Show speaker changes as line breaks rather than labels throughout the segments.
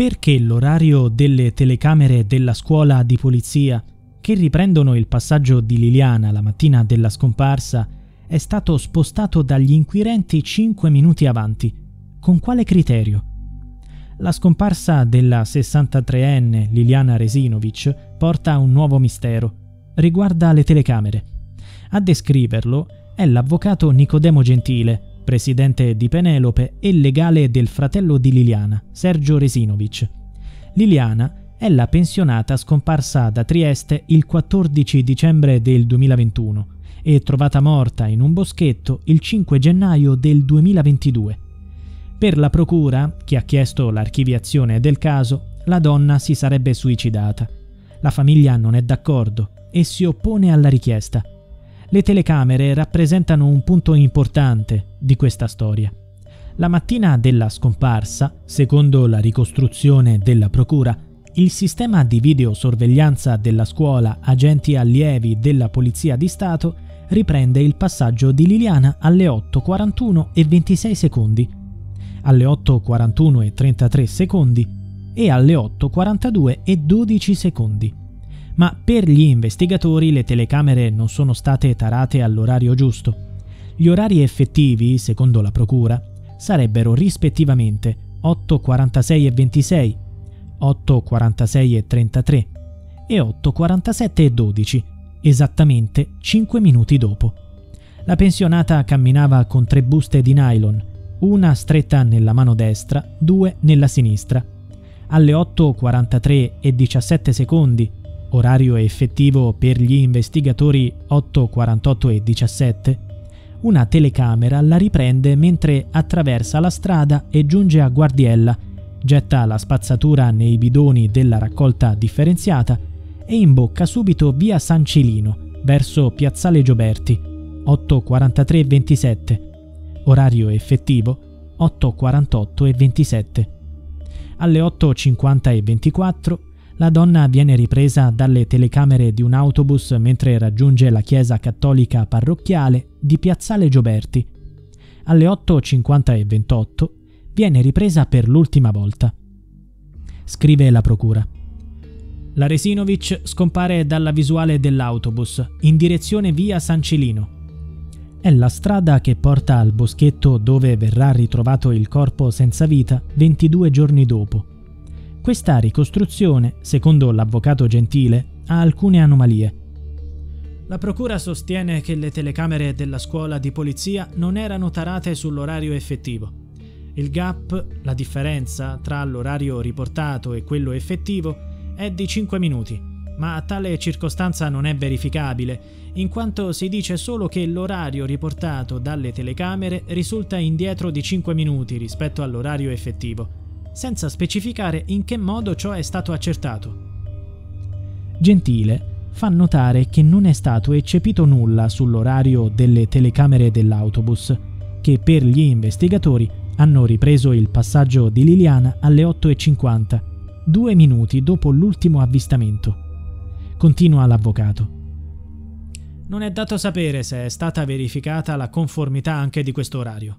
Perché l'orario delle telecamere della scuola di polizia, che riprendono il passaggio di Liliana la mattina della scomparsa, è stato spostato dagli inquirenti 5 minuti avanti? Con quale criterio? La scomparsa della 63enne Liliana Resinovic porta a un nuovo mistero. Riguarda le telecamere. A descriverlo è l'avvocato Nicodemo Gentile, presidente di Penelope e legale del fratello di Liliana, Sergio Resinovic. Liliana è la pensionata scomparsa da Trieste il 14 dicembre del 2021 e trovata morta in un boschetto il 5 gennaio del 2022. Per la procura, che ha chiesto l'archiviazione del caso, la donna si sarebbe suicidata. La famiglia non è d'accordo e si oppone alla richiesta. Le telecamere rappresentano un punto importante di questa storia. La mattina della scomparsa, secondo la ricostruzione della procura, il sistema di videosorveglianza della scuola agenti allievi della Polizia di Stato riprende il passaggio di Liliana alle 8.41 e 26 secondi alle 8.41 e 33 secondi e alle 8.42 e 12 secondi. Ma per gli investigatori le telecamere non sono state tarate all'orario giusto. Gli orari effettivi, secondo la Procura, sarebbero rispettivamente 8.46 e 26, 8.46 e 33 e 8.47 e 12, esattamente 5 minuti dopo. La pensionata camminava con tre buste di nylon, una stretta nella mano destra, due nella sinistra. Alle 8.43 e 17 secondi, orario effettivo per gli investigatori 8.48 e 17, una telecamera la riprende mentre attraversa la strada e giunge a Guardiella, getta la spazzatura nei bidoni della raccolta differenziata e imbocca subito via San Cilino, verso Piazzale Gioberti, 8.43 27, orario effettivo 8.48 e 27. Alle 8.50 e 24 la donna viene ripresa dalle telecamere di un autobus mentre raggiunge la chiesa cattolica parrocchiale di Piazzale Gioberti. Alle 8.50 e 28 viene ripresa per l'ultima volta. Scrive la procura. La Resinovic scompare dalla visuale dell'autobus in direzione via San Cilino è la strada che porta al boschetto dove verrà ritrovato il corpo senza vita 22 giorni dopo. Questa ricostruzione, secondo l'avvocato Gentile, ha alcune anomalie. La procura sostiene che le telecamere della scuola di polizia non erano tarate sull'orario effettivo. Il gap, la differenza tra l'orario riportato e quello effettivo, è di 5 minuti, ma tale circostanza non è verificabile in quanto si dice solo che l'orario riportato dalle telecamere risulta indietro di 5 minuti rispetto all'orario effettivo, senza specificare in che modo ciò è stato accertato. Gentile fa notare che non è stato eccepito nulla sull'orario delle telecamere dell'autobus, che per gli investigatori hanno ripreso il passaggio di Liliana alle 8.50, due minuti dopo l'ultimo avvistamento. Continua l'avvocato. Non è dato sapere se è stata verificata la conformità anche di questo orario.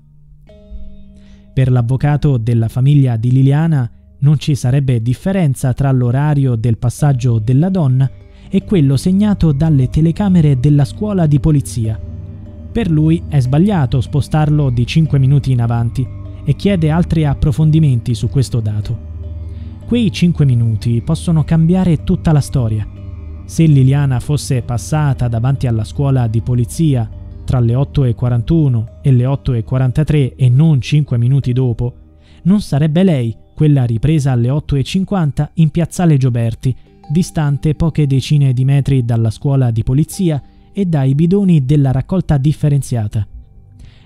Per l'avvocato della famiglia di Liliana non ci sarebbe differenza tra l'orario del passaggio della donna e quello segnato dalle telecamere della scuola di polizia. Per lui è sbagliato spostarlo di 5 minuti in avanti e chiede altri approfondimenti su questo dato. Quei 5 minuti possono cambiare tutta la storia. Se Liliana fosse passata davanti alla scuola di polizia tra le 8.41 e le 8.43 e non 5 minuti dopo, non sarebbe lei quella ripresa alle 8.50 in piazzale Gioberti, distante poche decine di metri dalla scuola di polizia e dai bidoni della raccolta differenziata.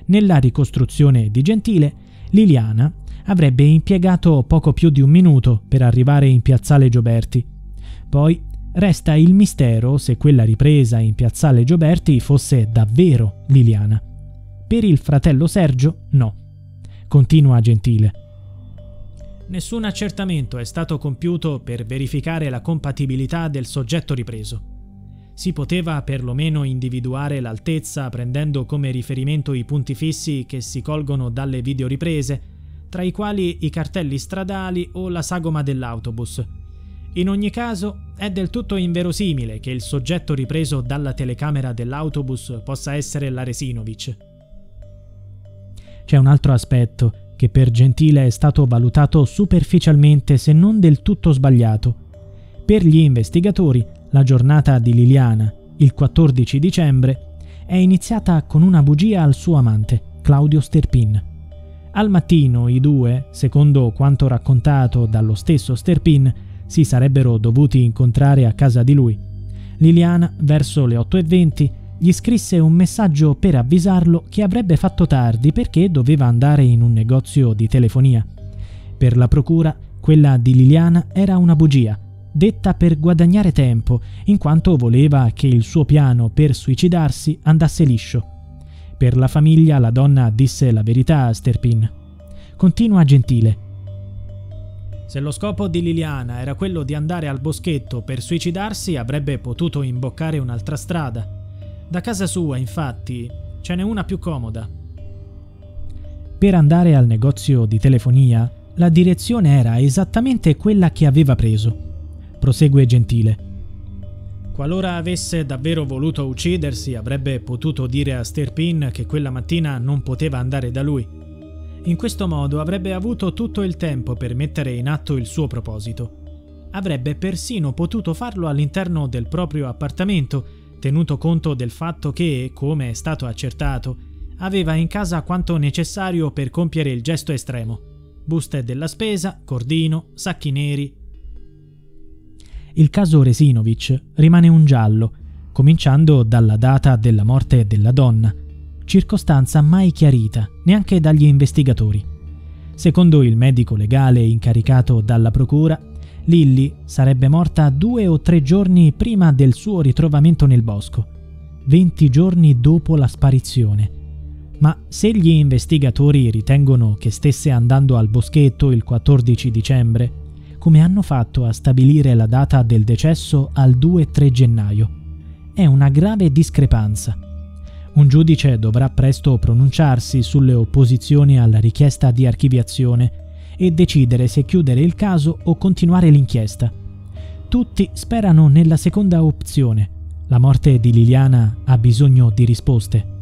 Nella ricostruzione di Gentile, Liliana avrebbe impiegato poco più di un minuto per arrivare in piazzale Gioberti. Poi Resta il mistero se quella ripresa in piazzale Gioberti fosse davvero Liliana. Per il fratello Sergio, no. Continua Gentile. Nessun accertamento è stato compiuto per verificare la compatibilità del soggetto ripreso. Si poteva perlomeno individuare l'altezza prendendo come riferimento i punti fissi che si colgono dalle videoriprese, tra i quali i cartelli stradali o la sagoma dell'autobus. In ogni caso, è del tutto inverosimile che il soggetto ripreso dalla telecamera dell'autobus possa essere la Resinovic. C'è un altro aspetto che per Gentile è stato valutato superficialmente se non del tutto sbagliato. Per gli investigatori, la giornata di Liliana, il 14 dicembre, è iniziata con una bugia al suo amante, Claudio Sterpin. Al mattino i due, secondo quanto raccontato dallo stesso Sterpin, si sarebbero dovuti incontrare a casa di lui. Liliana, verso le 8.20, gli scrisse un messaggio per avvisarlo che avrebbe fatto tardi perché doveva andare in un negozio di telefonia. Per la procura, quella di Liliana era una bugia, detta per guadagnare tempo, in quanto voleva che il suo piano per suicidarsi andasse liscio. Per la famiglia la donna disse la verità a Sterpin. Continua gentile. Se lo scopo di Liliana era quello di andare al boschetto per suicidarsi, avrebbe potuto imboccare un'altra strada. Da casa sua, infatti, ce n'è una più comoda. Per andare al negozio di telefonia, la direzione era esattamente quella che aveva preso. Prosegue Gentile. Qualora avesse davvero voluto uccidersi, avrebbe potuto dire a Sterpin che quella mattina non poteva andare da lui. In questo modo avrebbe avuto tutto il tempo per mettere in atto il suo proposito. Avrebbe persino potuto farlo all'interno del proprio appartamento, tenuto conto del fatto che, come è stato accertato, aveva in casa quanto necessario per compiere il gesto estremo. Buste della spesa, cordino, sacchi neri. Il caso Resinovic rimane un giallo, cominciando dalla data della morte della donna, circostanza mai chiarita neanche dagli investigatori. Secondo il medico legale incaricato dalla procura, Lilly sarebbe morta due o tre giorni prima del suo ritrovamento nel bosco, 20 giorni dopo la sparizione. Ma se gli investigatori ritengono che stesse andando al boschetto il 14 dicembre, come hanno fatto a stabilire la data del decesso al 2-3 gennaio? È una grave discrepanza. Un giudice dovrà presto pronunciarsi sulle opposizioni alla richiesta di archiviazione e decidere se chiudere il caso o continuare l'inchiesta. Tutti sperano nella seconda opzione. La morte di Liliana ha bisogno di risposte.